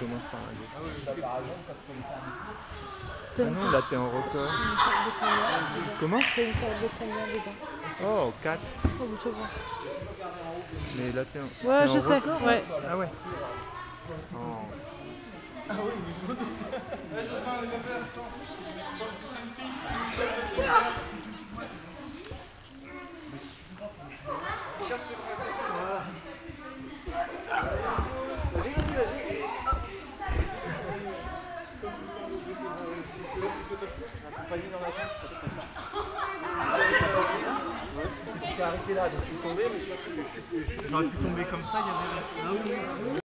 commence par un un Ah non, là t'es en record. Comment C'est une salle de combien dedans Oh, 4. Oh, mais va. Mais là t'es en. Ouais, je en sais. record Ouais. Ah ouais. Oh. compagnie dans la chambre, c'est arrêté là, donc je suis tombé, mais j'aurais pu tomber comme ça, il y avait.